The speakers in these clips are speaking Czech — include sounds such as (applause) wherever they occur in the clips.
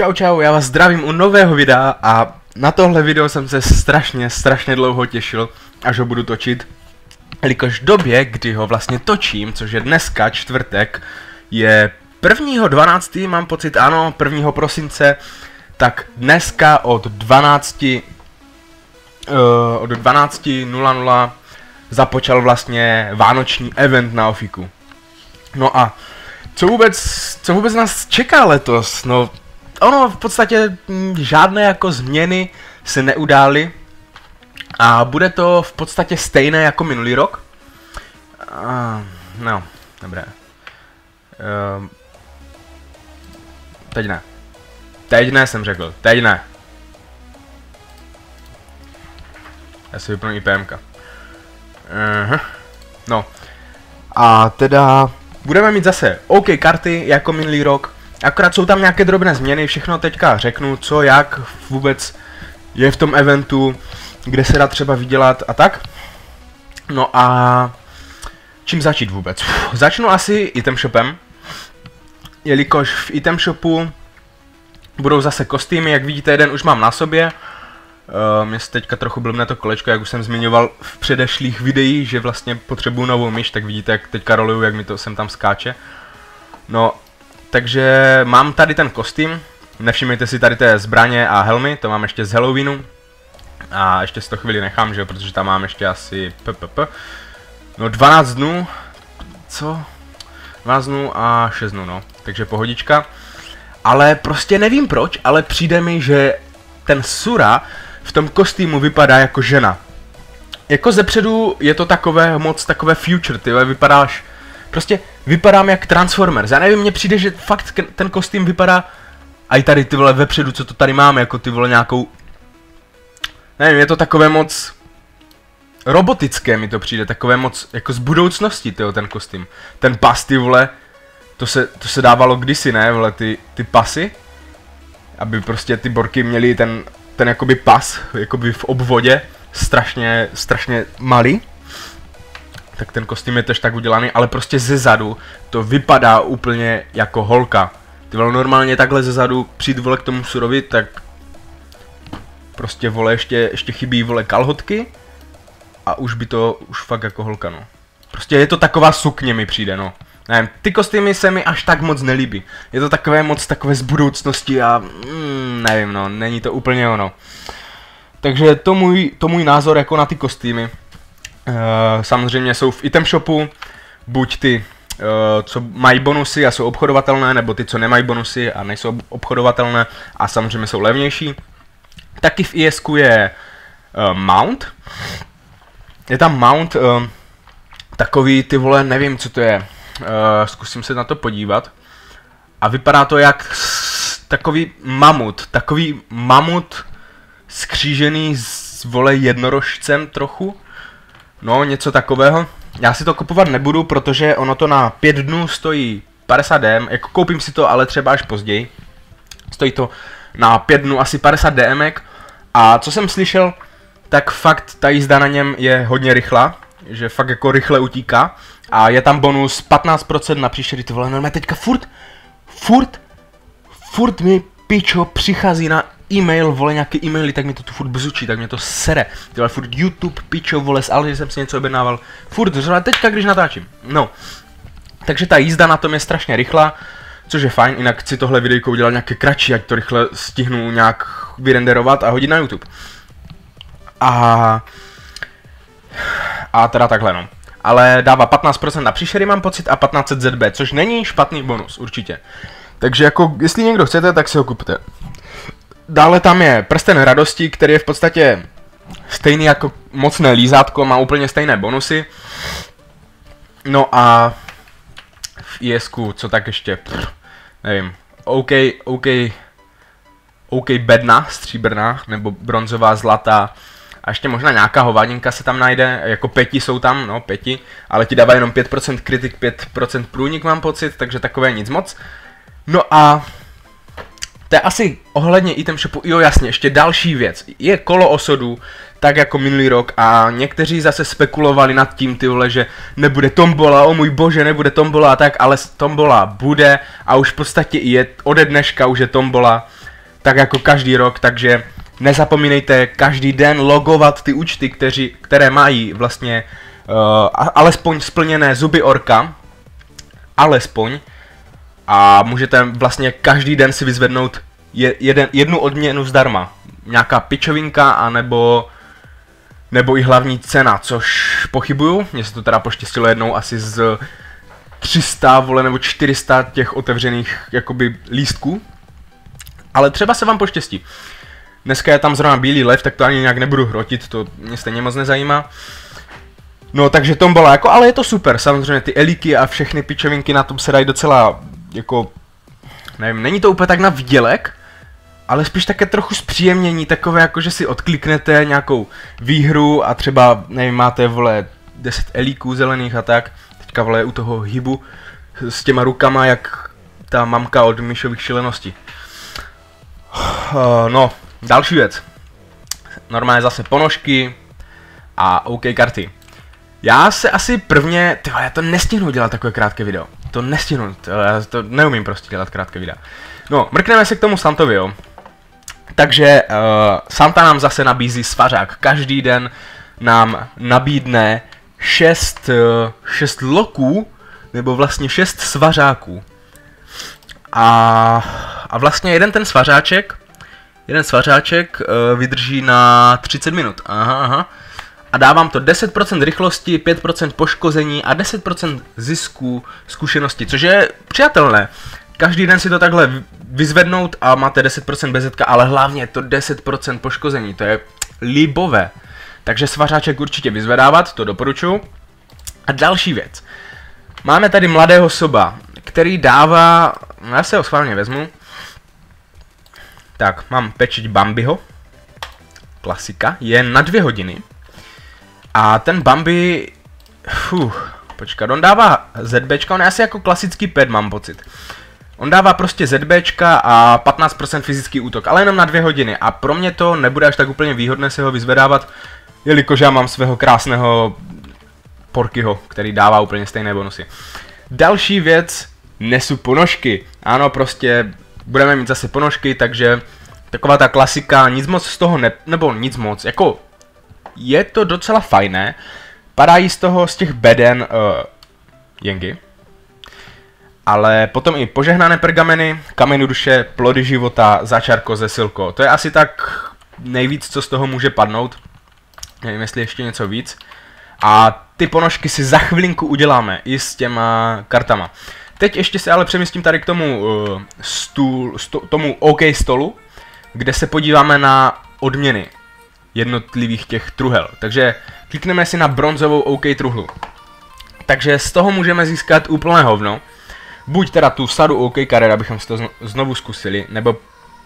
Čau čau, já vás zdravím u nového videa a na tohle video jsem se strašně, strašně dlouho těšil, až ho budu točit. Jelikož v době, kdy ho vlastně točím, což je dneska, čtvrtek, je 1.12. mám pocit, ano, 1. prosince, tak dneska od 12, uh, od 12.00 započal vlastně vánoční event na Ofiku. No a co vůbec, co vůbec nás čeká letos? No, ono v podstatě mm, žádné jako změny se neudály a bude to v podstatě stejné jako minulý rok. Uh, no, dobré. Uh, teď ne. Teď ne, jsem řekl. Teď ne. Já si vypnu IPMka. Uh-huh. No. A teda budeme mít zase OK karty jako minulý rok. Akorát jsou tam nějaké drobné změny, všechno teďka řeknu, co, jak vůbec je v tom eventu, kde se dá třeba vydělat a tak. No a čím začít vůbec? Uf, začnu asi item shopem, jelikož v item shopu budou zase kostýmy, jak vidíte, jeden už mám na sobě. Uh, mě se teďka trochu blbne to kolečko, jak už jsem zmiňoval v předešlých videích, že vlastně potřebuju novou myš, tak vidíte, jak teďka roluju, jak mi to sem tam skáče. No, takže mám tady ten kostým, nevšimněte si tady té zbraně a helmy, to mám ještě z Halloweenu. A ještě si to chvíli nechám, že protože tam mám ještě asi ppp. No 12 dnů, co? 12 dnů a 6 dnů, no. Takže pohodička. Ale prostě nevím proč, ale přijde mi, že ten Sura v tom kostýmu vypadá jako žena. Jako zepředu je to takové moc takové future, ty vypadáš Prostě vypadám jak Transformers. Já nevím, mně přijde, že fakt ten kostým vypadá a i tady ty vole vepředu, co to tady máme, jako ty vole nějakou... Nevím, je to takové moc... Robotické mi to přijde, takové moc jako z budoucnosti, tyjo, ten kostým. Ten pas, ty vole, to se, to se dávalo kdysi, ne, vole, ty, ty pasy. Aby prostě ty borky měly ten, ten jakoby pas, jakoby v obvodě, strašně, strašně malý tak ten kostým je tež tak udělaný, ale prostě ze zadu to vypadá úplně jako holka. Ty vole, normálně takhle ze zadu přijít vole k tomu surovi, tak prostě vole ještě, ještě chybí vole kalhotky a už by to, už fakt jako holka no. Prostě je to taková sukně mi přijde no. Nevím, ty kostýmy se mi až tak moc nelíbí. Je to takové moc takové z budoucnosti a mm, nevím no, není to úplně ono. Takže to můj, to můj názor jako na ty kostýmy. Uh, samozřejmě jsou v item shopu buď ty, uh, co mají bonusy a jsou obchodovatelné, nebo ty, co nemají bonusy a nejsou obchodovatelné a samozřejmě jsou levnější. Taky v ISku je uh, mount. Je tam mount, takový ty vole, nevím, co to je. Zkusím se na to podívat. A vypadá to jak takový mamut, takový mamut skřížený s vole jednorožcem trochu. No, něco takového. Já si to kupovat nebudu, protože ono to na 5 dnů stojí 50 DM, jako koupím si to, ale třeba až později. Stojí to na 5 dnů asi 50 DM. A co jsem slyšel, tak fakt ta jízda na něm je hodně rychlá, že fakt jako rychle utíká. A je tam bonus 15% na příšery, ty vole, normálně teďka furt, furt, furt mi pičo přichází na e-mail, vole, nějaké e-maily, tak mi to tu furt bzučí, tak mě to sere. Ty furt YouTube, pičo, vole, ale že jsem si něco objednával. Furt, zrovna teďka, když natáčím. No. Takže ta jízda na tom je strašně rychlá, což je fajn, jinak chci tohle videjko udělat nějaké kratší, ať to rychle stihnu nějak vyrenderovat a hodit na YouTube. A... A teda takhle no. Ale dává 15% na příšery, mám pocit, a 15 ZB, což není špatný bonus, určitě. Takže jako, jestli někdo chcete, tak si ho kupte. Dále tam je prsten radosti, který je v podstatě stejný jako mocné lízátko, má úplně stejné bonusy. No a v ISku, co tak ještě, pff, nevím, OK, OK, OK bedna, stříbrná, nebo bronzová, zlatá, a ještě možná nějaká hovadinka se tam najde, jako pěti jsou tam, no pěti, ale ti dává jenom 5% kritik, 5% průnik mám pocit, takže takové nic moc. No a to je asi ohledně item shopu, jo jasně, ještě další věc. Je kolo osodů, tak jako minulý rok a někteří zase spekulovali nad tím ty vole, že nebude tombola, o můj bože, nebude tombola a tak, ale tombola bude a už v podstatě je ode dneška už je tombola tak jako každý rok, takže Nezapomínejte každý den logovat ty účty, kteří, které mají vlastně uh, alespoň splněné zuby orka. Alespoň. A můžete vlastně každý den si vyzvednout je, jeden, jednu odměnu zdarma. Nějaká pičovinka, anebo nebo i hlavní cena, což pochybuju. Mně se to teda poštěstilo jednou asi z 300, vole, nebo 400 těch otevřených, jakoby, lístků. Ale třeba se vám poštěstí. Dneska je tam zrovna bílý lev, tak to ani nějak nebudu hrotit, to mě stejně moc nezajímá. No, takže tom bylo jako, ale je to super, samozřejmě ty elíky a všechny pičovinky na tom se dají docela, jako, nevím, není to úplně tak na výdělek, ale spíš také trochu zpříjemnění, takové jako, že si odkliknete nějakou výhru a třeba, nevím, máte, vole, 10 elíků zelených a tak, teďka, vole, u toho hybu s těma rukama, jak ta mamka od myšových šileností. Uh, no, Další věc. Normálně zase ponožky a OK karty. Já se asi prvně, tyhle, já to nestihnu dělat takové krátké video. To nestihnu, to, já to neumím prostě dělat krátké videa. No, mrkneme se k tomu Santovi, jo. Takže uh, Santa nám zase nabízí svařák. Každý den nám nabídne 6, uh, 6 loků, nebo vlastně 6 svařáků. A, a vlastně jeden ten svařáček jeden svařáček uh, vydrží na 30 minut. Aha, aha. A dávám to 10% rychlosti, 5% poškození a 10% zisku zkušenosti, což je přijatelné. Každý den si to takhle vyzvednout a máte 10% bezetka, ale hlavně to 10% poškození, to je libové. Takže svařáček určitě vyzvedávat, to doporučuji. A další věc. Máme tady mladého soba, který dává, já se ho schválně vezmu, tak, mám pečiť Bambiho. Klasika. Je na dvě hodiny. A ten Bambi... Fuh, počkat, on dává ZBčka, on je asi jako klasický pet, mám pocit. On dává prostě ZBčka a 15% fyzický útok, ale jenom na dvě hodiny. A pro mě to nebude až tak úplně výhodné se ho vyzvedávat, jelikož já mám svého krásného Porkyho, který dává úplně stejné bonusy. Další věc, nesu ponožky. Ano, prostě budeme mít zase ponožky, takže taková ta klasika, nic moc z toho ne, nebo nic moc, jako je to docela fajné, padají z toho, z těch beden uh, jengy, ale potom i požehnané pergameny, kameny duše, plody života, začarko ze silko. To je asi tak nejvíc, co z toho může padnout. Nevím, jestli ještě něco víc. A ty ponožky si za chvilinku uděláme i s těma kartama. Teď ještě se ale přemístím tady k tomu uh, stůl, sto, tomu OK stolu, kde se podíváme na odměny jednotlivých těch truhel. Takže klikneme si na bronzovou OK truhlu. Takže z toho můžeme získat úplné hovno. Buď teda tu sadu OK karet, abychom si to znovu zkusili, nebo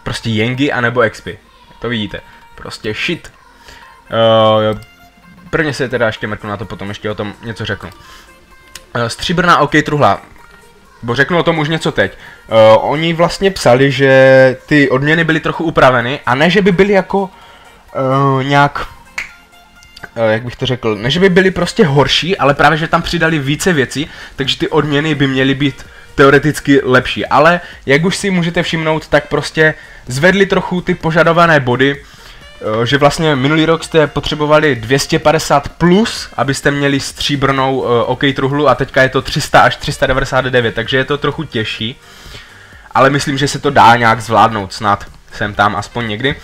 prostě jengy, anebo expy. To vidíte. Prostě shit. Uh, prvně se teda ještě mrknu na to, potom ještě o tom něco řeknu. Uh, stříbrná OK truhla. Bo řeknu o tom už něco teď. Uh, oni vlastně psali, že ty odměny byly trochu upraveny a ne, že by byly jako uh, nějak uh, jak bych to řekl, ne, že by byly prostě horší, ale právě, že tam přidali více věcí, takže ty odměny by měly být teoreticky lepší. Ale jak už si můžete všimnout, tak prostě zvedli trochu ty požadované body, Eh, že vlastně minulý rok jste potřebovali 250 plus, abyste měli stříbrnou OK truhlu a teďka je to 300 až 399, takže je to trochu těžší. Ale myslím, že se to dá nějak zvládnout snad, jsem tam aspoň někdy.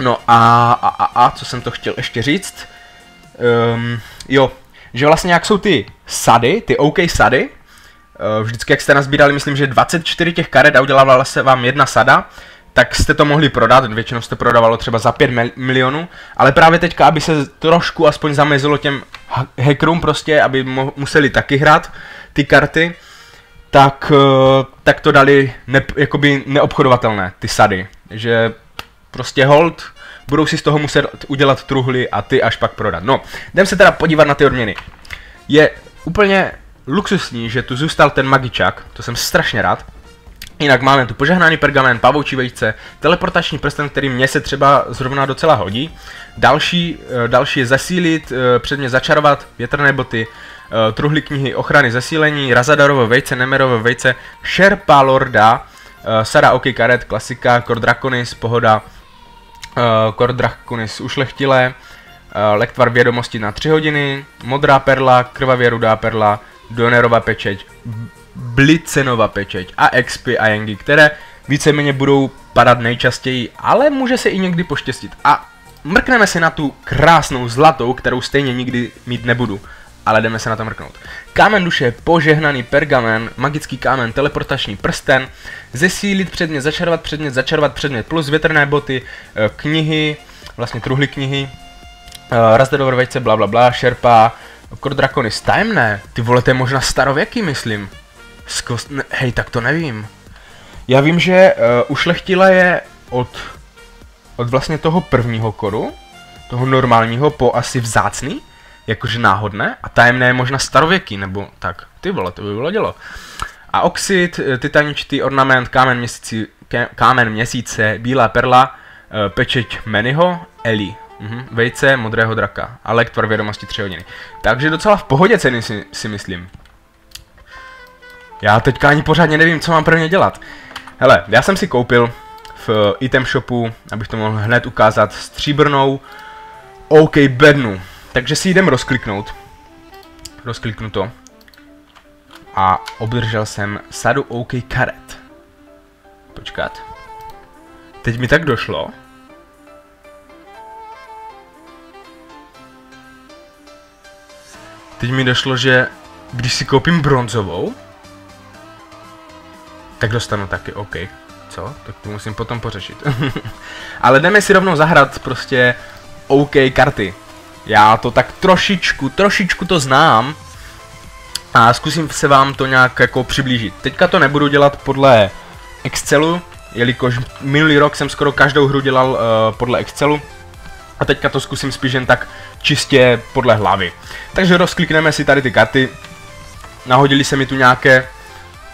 No a, a, a, a co jsem to chtěl ještě říct? Um, jo, že vlastně jak jsou ty sady, ty OK sady, uh, vždycky jak jste nazbírali, myslím, že 24 těch karet a udělala se vám jedna sada, tak jste to mohli prodat, většinou jste prodávalo třeba za 5 milionů, ale právě teďka, aby se trošku aspoň zamezilo těm hackerům prostě, aby mo- museli taky hrát ty karty, tak, eh, tak to dali ne, jakoby neobchodovatelné, ty sady, že prostě hold, budou si z toho muset udělat truhly a ty až pak prodat. No, jdem se teda podívat na ty odměny. Je úplně luxusní, že tu zůstal ten magičák, to jsem strašně rád, Jinak máme tu požehnaný pergamen, pavoučí vejce, teleportační prsten, který mě se třeba zrovna docela hodí. Další, eh, další je zesílit, eh, předmě začarovat, větrné boty, eh, truhly knihy ochrany zesílení, Razadarovo vejce, Nemerovo vejce, Sherpa Lorda, Sada OK karet, klasika, Kor Draconis, pohoda, uh, Kor Draconis ušlechtilé, uh, Lektvar vědomosti na 3 hodiny, Modrá perla, Krvavě rudá perla, Donerova pečeť, Blicenova pečeť a Expy a Yengi, které víceméně budou padat nejčastěji, ale může se i někdy poštěstit. A mrkneme si na tu krásnou zlatou, kterou stejně nikdy mít nebudu. Ale jdeme se na to mrknout. Kámen duše, požehnaný pergamen, magický kámen, teleportační prsten, zesílit předmět, začarovat předmět, začarovat předmět, plus větrné boty, eh, knihy, vlastně truhly knihy, eh, Razdedovr vejce, bla bla bla, šerpa, Kor drakony tajemné, ty vole, to je možná starověký, myslím. Zkost, ne, hej, tak to nevím. Já vím, že uh, ušlechtila je od, od vlastně toho prvního koru, toho normálního po asi vzácný, jakože náhodné, a tajemné je možná starověký, nebo tak, ty vole, to by bylo dělo. A oxid, eh, titaničitý ornament, kámen, měsíci, kámen měsíce, bílá perla, uh, pečeť Meniho, Eli. Mhm. Vejce modrého draka a lektvar vědomosti 3 hodiny. Takže docela v pohodě ceny si, si myslím. Já teďka ani pořádně nevím, co mám prvně dělat. Hele, já jsem si koupil v item shopu, abych to mohl hned ukázat, stříbrnou OK bednu. Takže si jdem rozkliknout. Rozkliknu to. A obdržel jsem sadu OK karet. Počkat. Teď mi tak došlo. Teď mi došlo, že když si koupím bronzovou, tak dostanu taky OK. Co? Tak to musím potom pořešit. (laughs) Ale jdeme si rovnou zahrát prostě OK karty. Já to tak trošičku, trošičku to znám. A zkusím se vám to nějak jako přiblížit. Teďka to nebudu dělat podle Excelu, jelikož minulý rok jsem skoro každou hru dělal uh, podle Excelu. A teďka to zkusím spíš jen tak čistě podle hlavy. Takže rozklikneme si tady ty karty. Nahodili se mi tu nějaké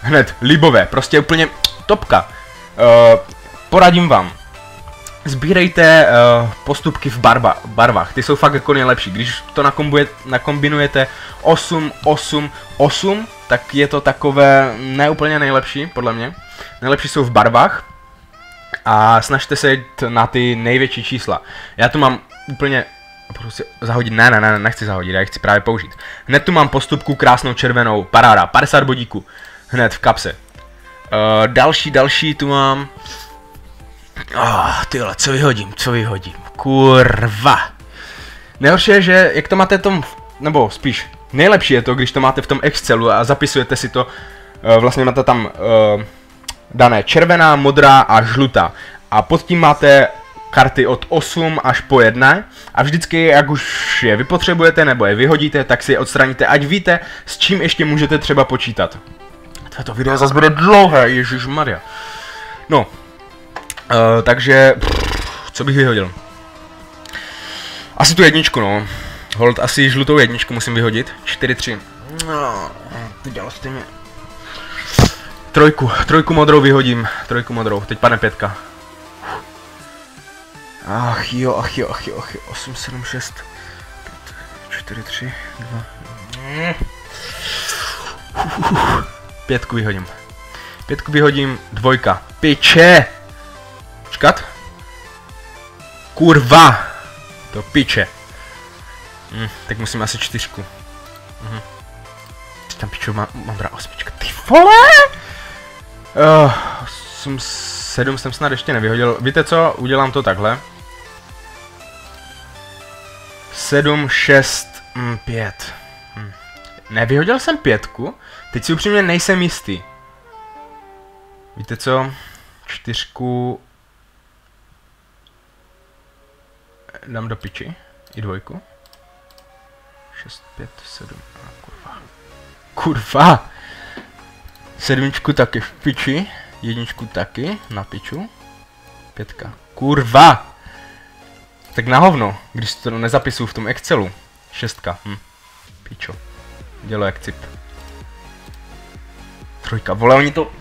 hned libové, prostě úplně topka. Uh, poradím vám. Sbírejte uh, postupky v barba, barvách, ty jsou fakt jako nejlepší. Když to nakombinujete 8, 8, 8, tak je to takové neúplně nejlepší, podle mě. Nejlepší jsou v barvách a snažte se jít na ty největší čísla. Já tu mám úplně prostě zahodit, ne, ne, ne, nechci zahodit, já ji chci právě použít. Hned tu mám postupku krásnou červenou, paráda, 50 bodíků hned v kapse. Uh, další, další tu mám. Oh, tyhle, co vyhodím, co vyhodím, kurva. Nejhorší je, že jak to máte tom, nebo spíš, nejlepší je to, když to máte v tom Excelu a zapisujete si to, uh, vlastně máte tam uh, dané červená, modrá a žlutá. A pod tím máte karty od 8 až po 1 a vždycky, jak už je vypotřebujete nebo je vyhodíte, tak si je odstraníte, ať víte, s čím ještě můžete třeba počítat. To video zase bude dlouhé, Ježíš Maria. No, uh, takže, pff, co bych vyhodil? Asi tu jedničku, no. Hold, asi žlutou jedničku musím vyhodit. 4-3. No, dělal jste mě. Trojku, trojku modrou vyhodím. Trojku modrou, teď pane pětka. Ach jo, ach jo, ach jo, ach jo. 8, 7, 6, 5, 4, 3, 2. Pětku vyhodím. Pětku vyhodím, dvojka. Piče! Čkat? Kurva! To piče. Hm, tak musím asi čtyřku. Mhm. Tam piču, má, brát osmička. Ty vole! Uh, sedm jsem snad ještě nevyhodil. Víte co? Udělám to takhle. 7, 6, 5. Hm. Nevyhodil jsem pětku? Teď si upřímně nejsem jistý. Víte co? Čtyřku... Dám do piči. I dvojku. 6, 5, 7. A kurva. Kurva! Sedmičku taky v piči. Jedničku taky. Na piču. Pětka. Kurva! Tak na hovno, když to nezapisuju v tom Excelu. Šestka. Hm. Pičo. Dělo jak cip. Trojka, vole, oni to...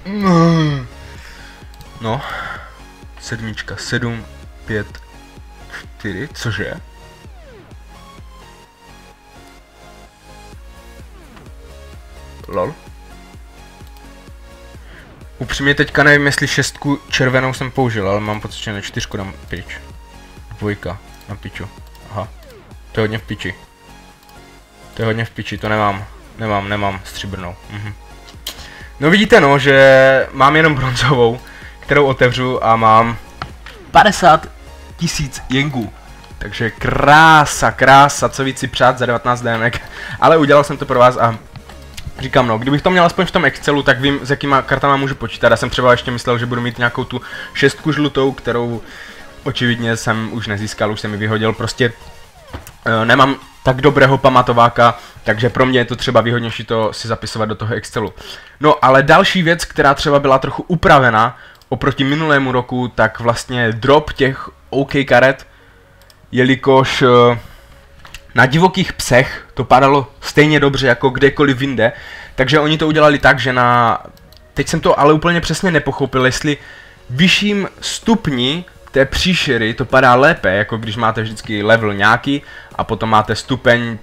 No. Sedmička, sedm, pět, čtyři, cože? Lol. Upřímně teďka nevím, jestli šestku červenou jsem použil, ale mám pocit, že na čtyřku dám pryč. Dvojka na piču. Aha. To je hodně v piči. To je hodně v piči, to nemám. Nemám, nemám stříbrnou. Mhm. No vidíte no, že mám jenom bronzovou, kterou otevřu a mám 50 tisíc jengů. Takže krása, krása, co víc si přát za 19 DMek. Ale udělal jsem to pro vás a říkám no, kdybych to měl aspoň v tom Excelu, tak vím, s jakýma kartama můžu počítat. Já jsem třeba ještě myslel, že budu mít nějakou tu šestku žlutou, kterou očividně jsem už nezískal, už jsem mi vyhodil. Prostě uh, nemám tak dobrého pamatováka, takže pro mě je to třeba výhodnější to si zapisovat do toho Excelu. No ale další věc, která třeba byla trochu upravena oproti minulému roku, tak vlastně drop těch OK karet, jelikož uh, na divokých psech to padalo stejně dobře jako kdekoliv jinde, takže oni to udělali tak, že na... Teď jsem to ale úplně přesně nepochopil, jestli vyšším stupni té příšery to padá lépe, jako když máte vždycky level nějaký a potom máte stupeň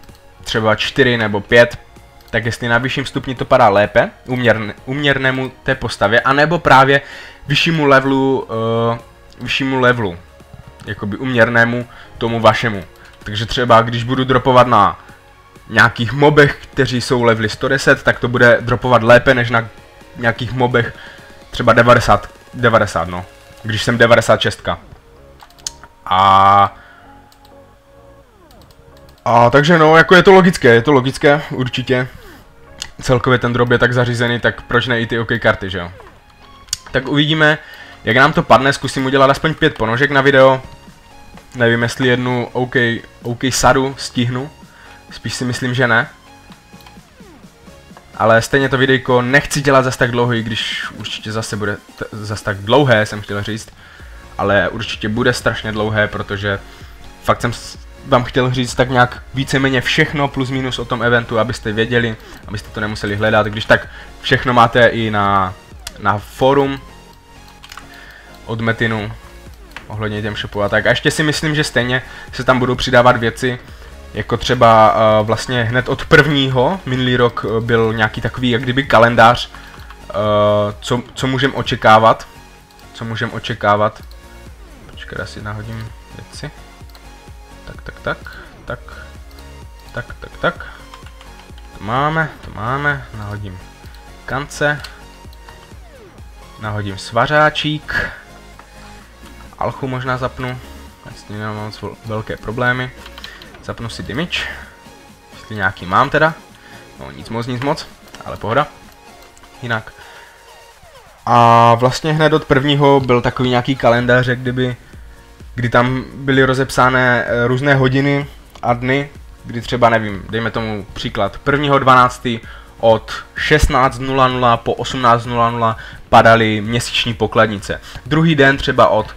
třeba 4 nebo 5, tak jestli na vyšším stupni to padá lépe, uměrn, uměrnému té postavě, anebo právě vyššímu levelu, uh, vyššímu levelu, jakoby uměrnému tomu vašemu. Takže třeba když budu dropovat na nějakých mobech, kteří jsou levely 110, tak to bude dropovat lépe než na nějakých mobech třeba 90, 90 no když jsem 96. A... A takže no, jako je to logické, je to logické, určitě. Celkově ten drop je tak zařízený, tak proč ne i ty OK karty, že jo? Tak uvidíme, jak nám to padne, zkusím udělat aspoň pět ponožek na video. Nevím, jestli jednu OK, OK sadu stihnu. Spíš si myslím, že ne. Ale stejně to videjko nechci dělat zase tak dlouho, i když určitě zase bude zase tak dlouhé, jsem chtěl říct. Ale určitě bude strašně dlouhé, protože fakt jsem vám chtěl říct tak nějak víceméně všechno plus minus o tom eventu, abyste věděli, abyste to nemuseli hledat. Když tak všechno máte i na, na forum od Metinu ohledně těm shopů a tak. A ještě si myslím, že stejně se tam budou přidávat věci, jako třeba uh, vlastně hned od prvního, minulý rok uh, byl nějaký takový jak kdyby kalendář, uh, co, co můžeme očekávat. Co můžeme očekávat. Počkej, já si nahodím věci. Tak, tak, tak, tak, tak, tak, tak. To máme, to máme, nahodím kance. Nahodím svařáčík. Alchu možná zapnu, ať nemám moc velké problémy. Zapnu si damage. Jestli nějaký mám teda. No nic moc, nic moc, ale pohoda. Jinak. A vlastně hned od prvního byl takový nějaký kalendář, kdyby, kdy tam byly rozepsány eh, různé hodiny a dny, kdy třeba nevím, dejme tomu příklad, 1.12. od 16.00 po 18.00 padaly měsíční pokladnice. Druhý den třeba od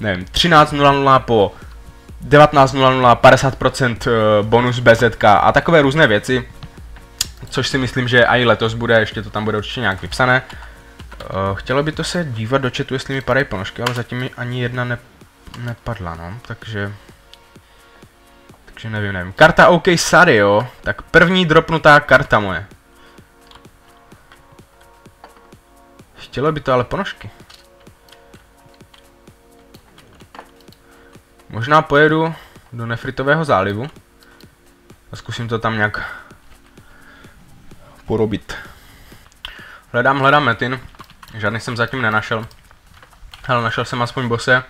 nevím, 13.00 po 19.00 50% bonus BZK a takové různé věci, což si myslím, že i letos bude, ještě to tam bude určitě nějak vypsané. Uh, chtělo by to se dívat do chatu, jestli mi padají ponožky, ale zatím mi ani jedna ne, nepadla, no, takže... Takže nevím, nevím. Karta OK Sady, jo, tak první dropnutá karta moje. Chtělo by to ale ponožky. Možná pojedu do Nefritového zálivu a zkusím to tam nějak porobit. Hledám, hledám metin. Žádný jsem zatím nenašel. Ale našel jsem aspoň bose.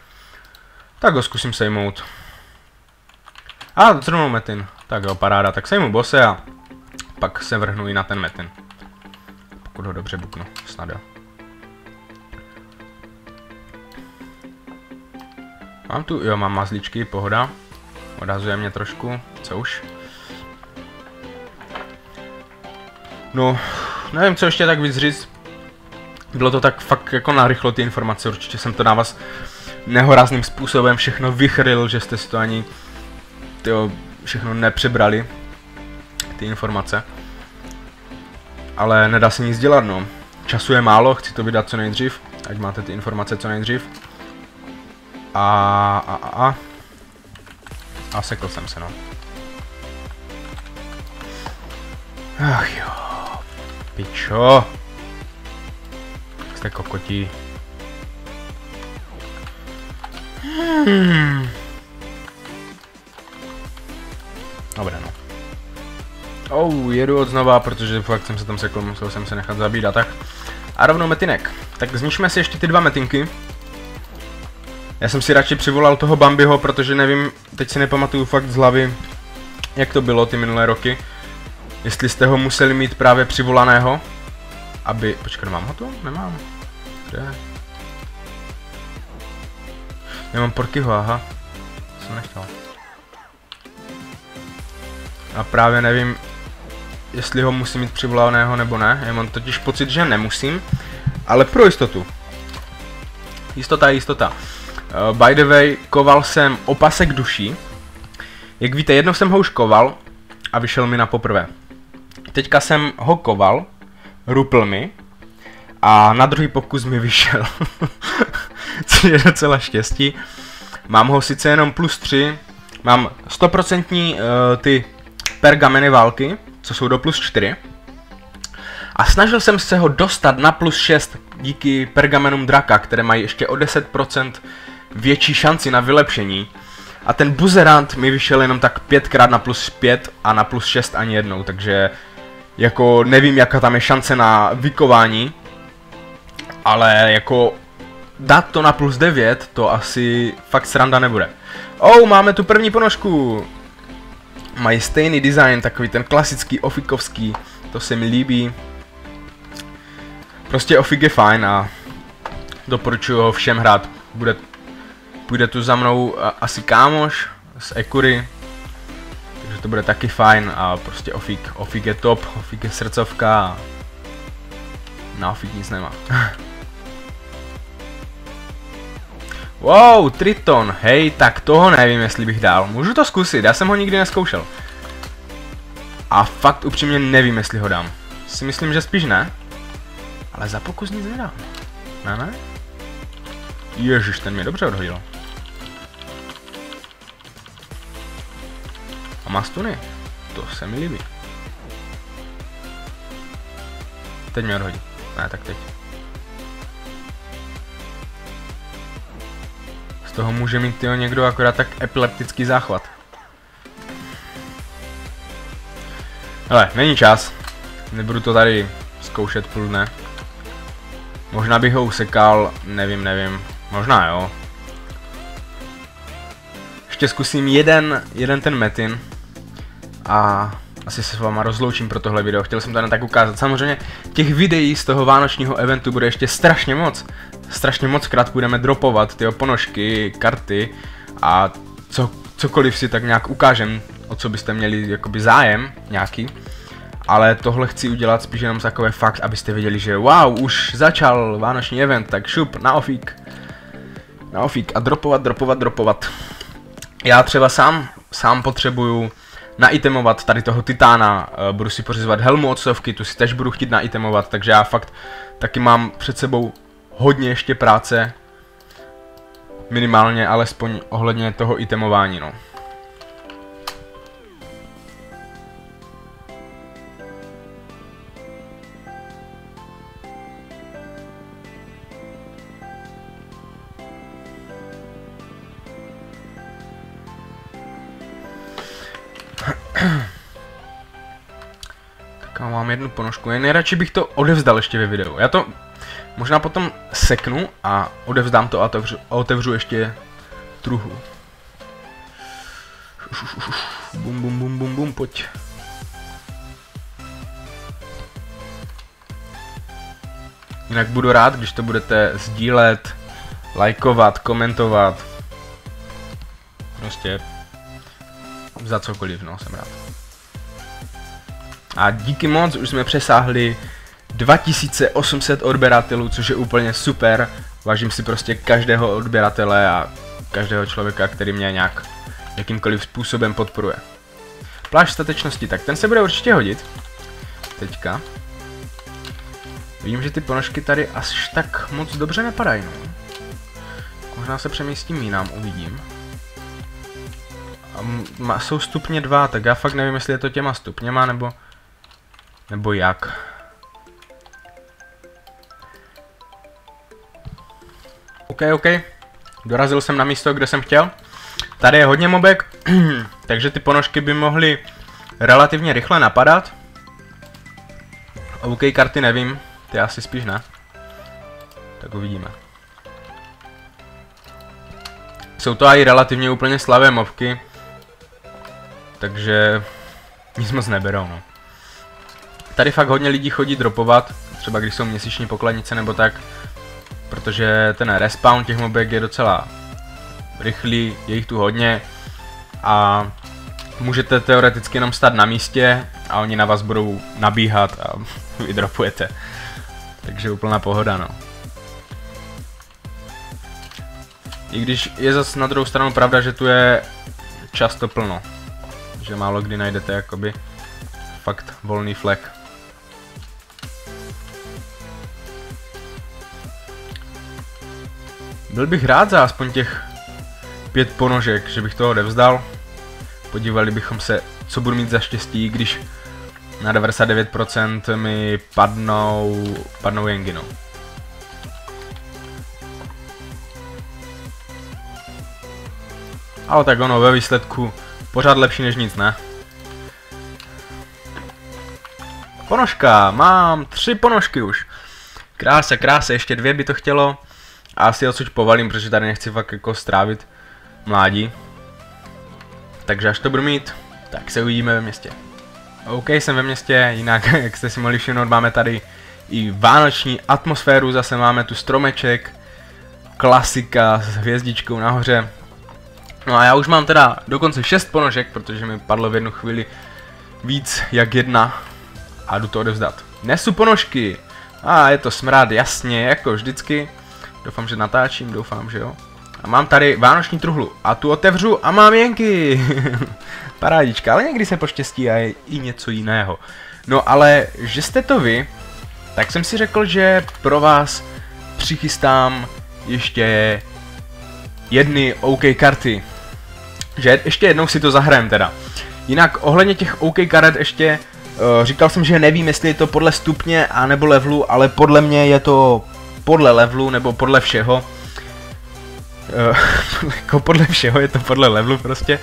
Tak ho zkusím sejmout. A zrovna metin. Tak jo, paráda. Tak sejmu bose a pak se vrhnu i na ten metin. Pokud ho dobře buknu. Snad jo. Mám tu, jo, mám mazličky, pohoda. Odhazuje mě trošku, co už. No, nevím, co ještě tak víc říct. Bylo to tak fakt jako narychlo ty informace, určitě jsem to na vás nehorázným způsobem všechno vychril, že jste si to ani tyjo, všechno nepřebrali, ty informace. Ale nedá se nic dělat, no. Času je málo, chci to vydat co nejdřív, ať máte ty informace co nejdřív. A, a, a, a. A sekl jsem se, no. Ach jo. Pičo. Jste kokotí. Hmm. Dobré, no. Oh, jedu od znova, protože fakt jsem se tam sekl, musel jsem se nechat zabít a tak. A rovnou metinek. Tak zničme si ještě ty dva metinky. Já jsem si radši přivolal toho Bambiho, protože nevím, teď si nepamatuju fakt z hlavy, jak to bylo ty minulé roky. Jestli jste ho museli mít právě přivolaného, aby... Počkej, mám ho tu? Nemám. Kde? Nemám Porkyho, aha. Jsem nechtěl. A právě nevím, jestli ho musím mít přivolaného nebo ne. Já mám totiž pocit, že nemusím. Ale pro jistotu. Jistota je jistota. Uh, by the way, koval jsem opasek duší. Jak víte, jednou jsem ho už koval a vyšel mi na poprvé. Teďka jsem ho koval, rupl mi a na druhý pokus mi vyšel. (laughs) Což je docela štěstí. Mám ho sice jenom plus 3, mám 100% uh, ty pergameny války, co jsou do plus 4. A snažil jsem se ho dostat na plus 6 díky pergamenům draka, které mají ještě o 10% větší šanci na vylepšení. A ten buzerant mi vyšel jenom tak pětkrát na plus 5 a na plus 6 ani jednou, takže jako nevím, jaká tam je šance na vykování, ale jako dát to na plus 9, to asi fakt sranda nebude. Oh, máme tu první ponožku. Mají stejný design, takový ten klasický ofikovský, to se mi líbí. Prostě ofik je fajn a doporučuji ho všem hrát. Bude, půjde tu za mnou asi kámoš z Ekury, takže to bude taky fajn a prostě ofik, ofik je top, ofik je srdcovka a na ofik nic nemá. (laughs) Wow, Triton, hej, tak toho nevím, jestli bych dal. Můžu to zkusit, já jsem ho nikdy neskoušel. A fakt upřímně nevím, jestli ho dám. Si myslím, že spíš ne. Ale za pokus nic nedám. Ne, ne? Ježiš, ten mě dobře odhodil. A má stuny. To se mi líbí. Teď mě odhodí. Ne, tak teď. Z toho může mít tyho někdo akorát tak epileptický záchvat. Hele, není čas. Nebudu to tady zkoušet půl dne. Možná bych ho usekal, nevím, nevím. Možná jo. Ještě zkusím jeden, jeden ten metin. A asi se s váma rozloučím pro tohle video. Chtěl jsem to jen tak ukázat. Samozřejmě těch videí z toho vánočního eventu bude ještě strašně moc. Strašně moc krát budeme dropovat ty ponožky, karty a co, cokoliv si tak nějak ukážem, o co byste měli jakoby zájem nějaký ale tohle chci udělat spíš jenom takové fakt, abyste věděli, že wow, už začal vánoční event, tak šup, na ofík. Na ofík a dropovat, dropovat, dropovat. Já třeba sám, sám potřebuju naitemovat tady toho titána, uh, budu si pořizovat helmu od Sovky, tu si tež budu chtít naitemovat, takže já fakt taky mám před sebou hodně ještě práce, minimálně alespoň ohledně toho itemování, no. Ponožku. Nejradši bych to odevzdal ještě ve videu. Já to možná potom seknu a odevzdám to a otevřu, otevřu ještě truhu. Bum, bum, bum, bum, bum, pojď. Jinak budu rád, když to budete sdílet, lajkovat, komentovat. Prostě za cokoliv, no, jsem rád. A díky moc, už jsme přesáhli 2800 odběratelů, což je úplně super. Vážím si prostě každého odběratele a každého člověka, který mě nějak jakýmkoliv způsobem podporuje. Pláž statečnosti, tak ten se bude určitě hodit. Teďka. Vidím, že ty ponožky tady až tak moc dobře nepadají, no. Možná se přemístím jinam, uvidím. A jsou stupně dva, tak já fakt nevím, jestli je to těma stupněma, nebo... Nebo jak. OK, OK. Dorazil jsem na místo, kde jsem chtěl. Tady je hodně mobek, (clears throat) takže ty ponožky by mohly relativně rychle napadat. OK, karty nevím, ty asi spíš ne. Tak uvidíme. Jsou to i relativně úplně slavé mobky, takže nic moc neberou, no. Tady fakt hodně lidí chodí dropovat, třeba když jsou měsíční pokladnice nebo tak, protože ten respawn těch mobek je docela rychlý, je jich tu hodně a můžete teoreticky jenom stát na místě a oni na vás budou nabíhat a (laughs) vy dropujete. Takže úplná pohoda, no. I když je zase na druhou stranu pravda, že tu je často plno. Že málo kdy najdete jakoby fakt volný flek. Byl bych rád za aspoň těch pět ponožek, že bych toho nevzdal. Podívali bychom se, co budu mít za štěstí, když na 99% mi padnou, padnou jengy, no. Ale tak ono ve výsledku pořád lepší než nic, ne? Ponožka, mám tři ponožky už. Krása, krása, ještě dvě by to chtělo. A asi odsud povalím, protože tady nechci fakt jako strávit mládí. Takže až to budu mít, tak se uvidíme ve městě. OK, jsem ve městě, jinak, (laughs) jak jste si mohli všimnout, máme tady i vánoční atmosféru, zase máme tu stromeček, klasika s hvězdičkou nahoře. No a já už mám teda dokonce 6 ponožek, protože mi padlo v jednu chvíli víc jak jedna a jdu to odevzdat. Nesu ponožky! A je to smrad, jasně, jako vždycky. Doufám, že natáčím, doufám, že jo. A mám tady vánoční truhlu a tu otevřu a mám jenky. (laughs) Parádička, ale někdy se poštěstí a je i něco jiného. No ale, že jste to vy, tak jsem si řekl, že pro vás přichystám ještě jedny OK karty. Že ještě jednou si to zahrajem teda. Jinak ohledně těch OK karet ještě uh, říkal jsem, že nevím, jestli je to podle stupně a nebo levelu, ale podle mě je to podle levelu nebo podle všeho. Uh, (laughs) jako podle všeho je to podle levelu prostě.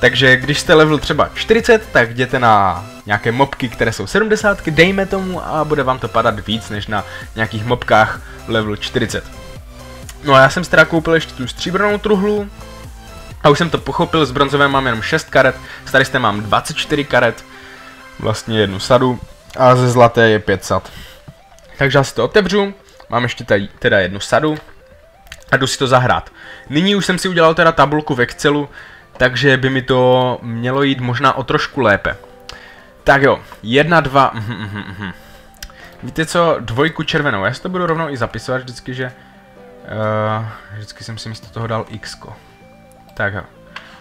Takže když jste level třeba 40, tak jděte na nějaké mobky, které jsou 70, dejme tomu a bude vám to padat víc než na nějakých mobkách level 40. No a já jsem si teda koupil ještě tu stříbrnou truhlu, a už jsem to pochopil, z bronzové mám jenom 6 karet, z tady jste mám 24 karet, vlastně jednu sadu, a ze zlaté je 5 sad. Takže já si to otevřu, mám ještě tady, teda jednu sadu, a jdu si to zahrát. Nyní už jsem si udělal teda tabulku v Excelu, takže by mi to mělo jít možná o trošku lépe. Tak jo, jedna, dva, mhm, mhm, mhm. Víte co, dvojku červenou, já si to budu rovnou i zapisovat vždycky, že... Uh, vždycky jsem si místo toho dal x -ko. Tak jo.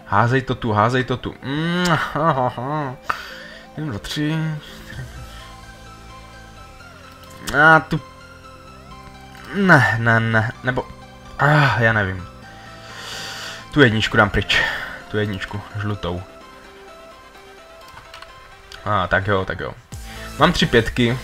Házej to tu, házej to tu. Mm, ha, ha, ha. Jeden, dva, tři. A tu... Ne, ne, ne, nebo... Ah, já nevím. Tu jedničku dám pryč. Tu jedničku, žlutou. A ah, tak jo, tak jo. Mám tři pětky.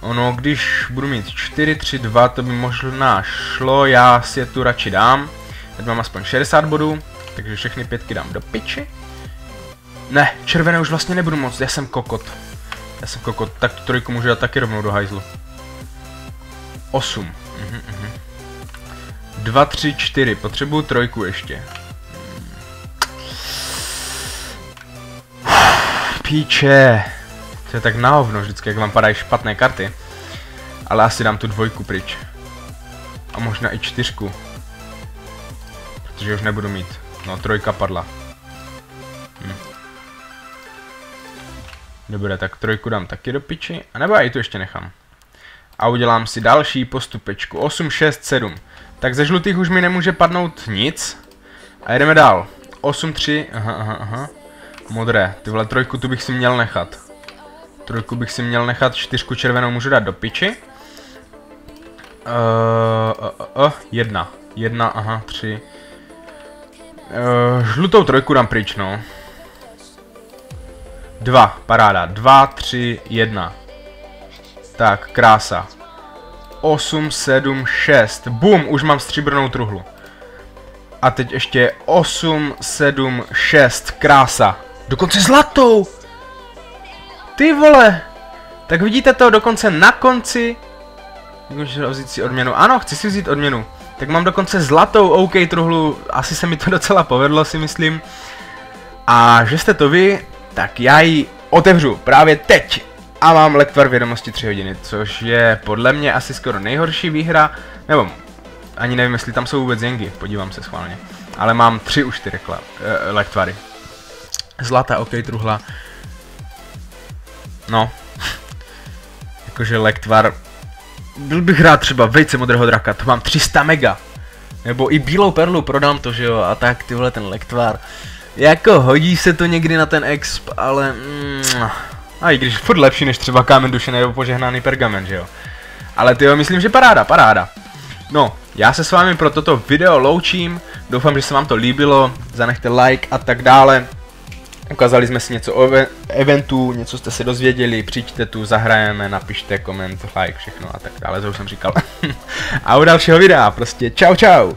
Ono, když budu mít 4, 3, 2, to by možná šlo, já si je tu radši dám. Teď mám aspoň 60 bodů, takže všechny pětky dám do piči. Ne, červené už vlastně nebudu moc, já jsem kokot. Já jsem kokot, tak tu trojku můžu dát taky rovnou do hajzlu. 8. Mhm, mhm. 2, 3, 4, potřebuju trojku ještě. Píče. To je tak na hovno vždycky, jak vám padají špatné karty. Ale asi dám tu dvojku pryč. A možná i čtyřku protože už nebudu mít. No, trojka padla. Hm. Dobře, tak trojku dám taky do piči, a nebo já ji tu ještě nechám. A udělám si další postupečku. 8, 6, 7. Tak ze žlutých už mi nemůže padnout nic. A jdeme dál. 8, 3, aha, aha, aha. Modré, tyhle trojku tu bych si měl nechat. Trojku bych si měl nechat, čtyřku červenou můžu dát do piči. Uh, uh, uh, jedna. Jedna, aha, tři, Uh, žlutou trojku dám pryč, no. Dva, paráda. Dva, tři, jedna. Tak, krása. 8, 7, 6. Bum, už mám stříbrnou truhlu. A teď ještě 8, 7, 6. Krása. Dokonce zlatou! Ty vole! Tak vidíte to dokonce na konci. Můžu vzít si odměnu. Ano, chci si vzít odměnu. Tak mám dokonce zlatou OK truhlu. Asi se mi to docela povedlo, si myslím. A že jste to vy, tak já ji otevřu právě teď. A mám lektvar vědomosti 3 hodiny, což je podle mě asi skoro nejhorší výhra. Nebo ani nevím, jestli tam jsou vůbec jengy, podívám se schválně. Ale mám 3 už 4 uh, lektvary. Zlatá OK truhla. No. (laughs) Jakože lektvar. Byl bych rád třeba vejce modrého draka, to mám 300 mega. Nebo i bílou perlu prodám to, že jo, a tak tyhle ten lektvar. Jako hodí se to někdy na ten exp, ale... Mm, a i když furt lepší než třeba kámen duše nebo požehnaný pergamen, že jo. Ale ty jo, myslím, že paráda, paráda. No, já se s vámi pro toto video loučím, doufám, že se vám to líbilo, zanechte like a tak dále. Ukázali jsme si něco o eventu, něco jste se dozvěděli, přijďte tu, zahrajeme, napište koment, like, všechno a tak dále, to už jsem říkal. (laughs) a u dalšího videa, prostě čau čau!